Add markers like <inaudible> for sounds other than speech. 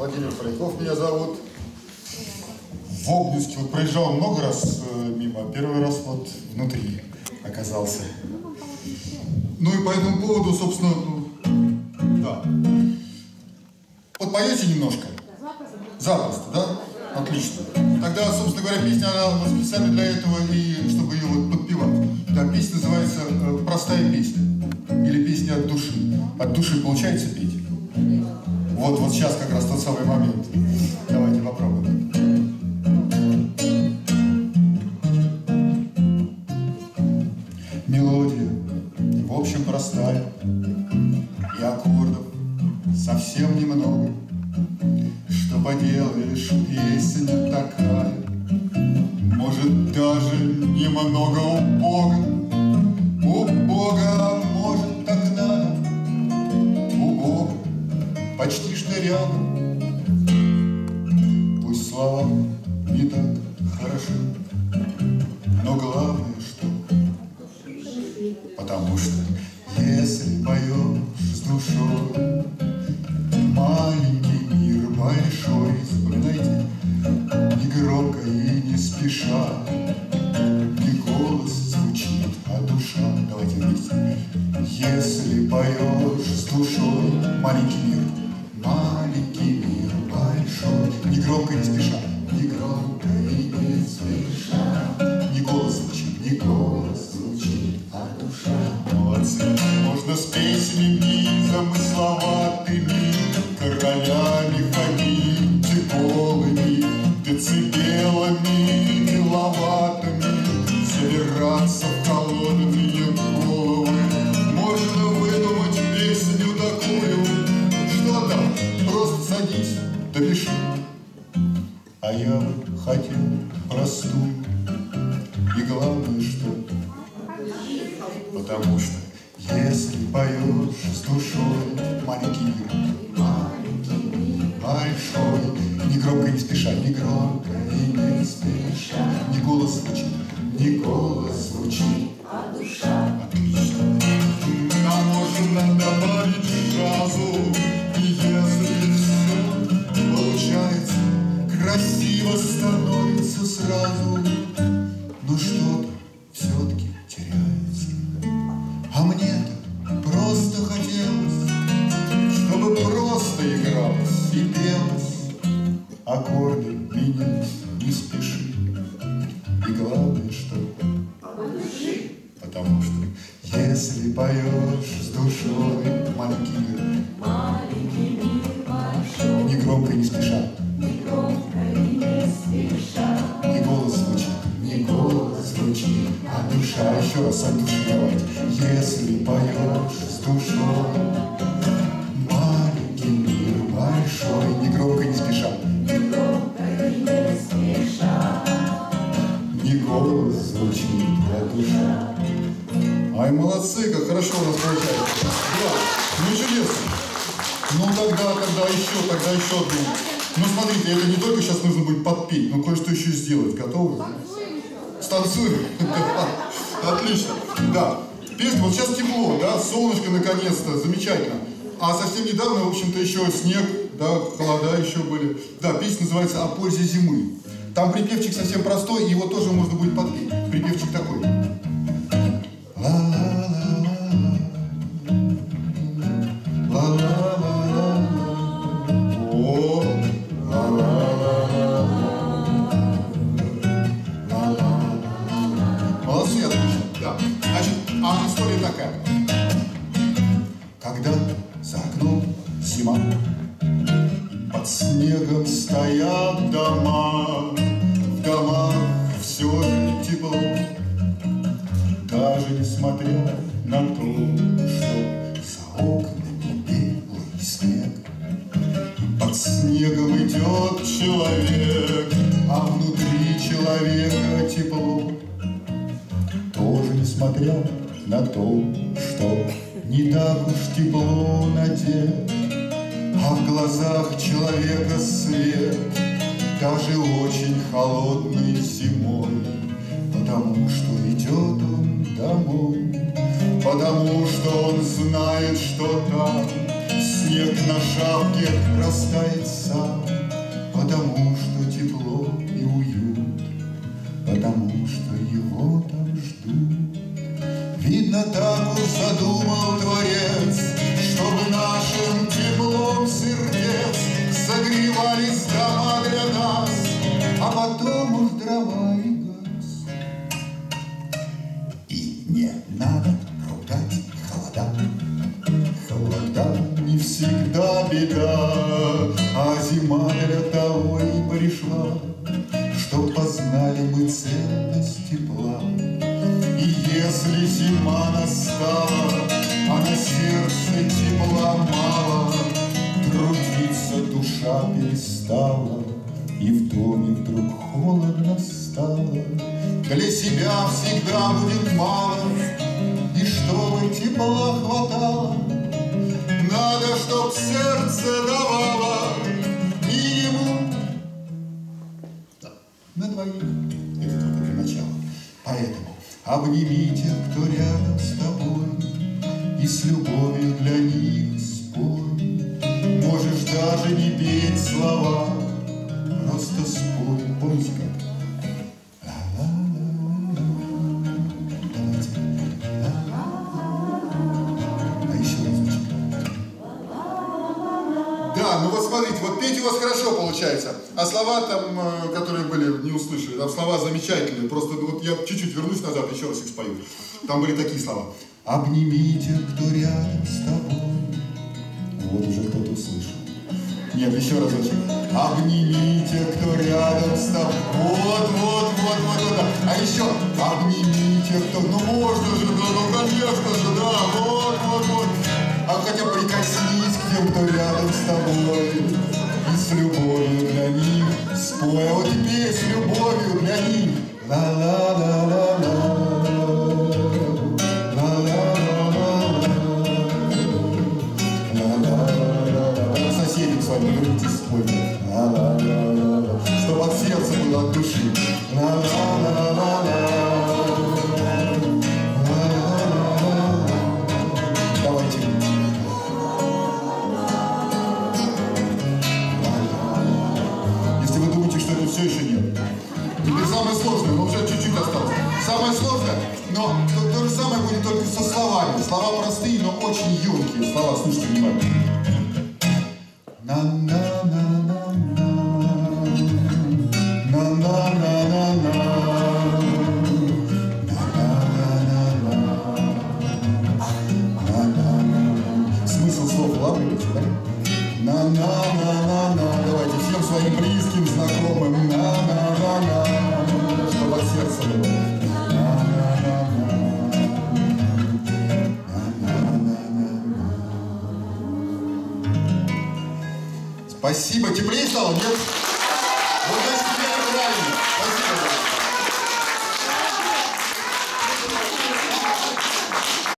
Владимир Фрейков меня зовут. В Обнинске вот проезжал много раз э, мимо, первый раз вот внутри оказался. Ну и по этому поводу, собственно, да. Вот поете немножко? Запросто, да? Отлично. Тогда, собственно говоря, песня, она вот специально для этого и чтобы ее вот подпевать. Да, песня называется э, «Простая песня» или «Песня от души». От души получается петь? Вот, вот сейчас как раз тот самый момент. Давайте попробуем. Мелодия, в общем, простая, и аккордов совсем немного. Что поделаешь, песня такая, может, даже немного убога. Рядом. Пусть слова не так хороши, но главное, что Потому что если поешь с душой Маленький мир большой Вспоминайте, не громко и не спеша не голос звучит, а душа. Молодцы, можно с песнями замысловатыми Королями ходить голыми Децибелами миловатыми. Забираться в холодные головы. Можно выдумать песню такую Что там, просто садись, да пиши. А я бы главное, что Потому что если поешь с душой маленький мир, если поешь с душой. Маленький мир, Маленький мир большой, не громко и не спеша, не громко и не спеша. не голос звучит, не голос звучит, а душа еще раз от души нас получается. Да, ну чудесно. Ну тогда, тогда еще, тогда еще одну. Ну смотрите, это не только сейчас нужно будет подпеть, но кое-что еще сделать. Готовы? Станцуем. <laughs> Отлично. Да. Песня, вот сейчас тепло, да, солнышко наконец-то, замечательно. А совсем недавно, в общем-то, еще снег, да, холода еще были. Да, песня называется «О пользе зимы». Там припевчик совсем простой, его тоже можно будет подпеть. Припевчик такой. Ла-ла-ла-ла. За окном зима, под снегом стоят дома, в домах все тепло, даже несмотря на то, что за окнами белый снег. Под снегом идет человек, а внутри человека тепло. Тоже несмотря на то, что не так уж тепло на те, А в глазах человека свет, Даже очень холодной зимой, Потому что идет он домой, Потому что он знает, что там Снег на шапке растает сам, Потому что тепло задумал Творец, чтобы нашим теплом сердец согревались дома для нас, а потом уж дрова и газ. И не надо ругать холода, холода не всегда беда, а зима для того и пришла, что познали мы ценность тепла. Если зима настала, а на сердце тепла мало, Трудиться душа перестала, и в доме вдруг холодно стало. Для себя всегда будет мало, и чтобы тепла хватало, Надо, чтоб сердце давало минимум на двоих. Это только для начала. Обнимите, кто рядом с тобой, И с любовью для них спой. Можешь даже не петь слова, Просто спой. Помните как? У вас хорошо получается, а слова там, э, которые были, не услышали, там слова замечательные, просто вот я чуть-чуть вернусь назад, еще раз их спою. Там были такие слова. Обнимите, кто рядом с тобой. Вот уже кто-то услышал. Нет, еще разочек. Обнимите, кто рядом с тобой. Вот, вот, вот, вот, вот. А еще обнимите, кто... Ну можно же, да, ну конечно же, да, вот, вот, вот. А хотя прикоснись к тем, кто рядом с тобой. С любовью для них спой. А с любовью для них. Ла-ла-ла-ла-ла. Самое будет только со словами. Слова простые, но очень емкие слова. Слушайте внимательно. Спасибо. Теплее стало, нет? Вот Удачи тебе, Спасибо.